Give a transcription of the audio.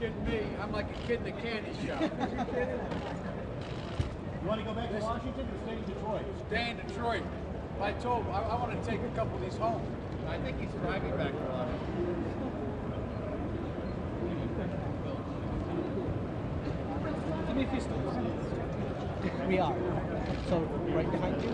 Kidding me? I'm like a kid in a candy shop. You want to go back to Washington or stay in Detroit? Stay in Detroit. I told him I, I want to take a couple of these home. I think he's driving back to Washington. We are. So right behind you,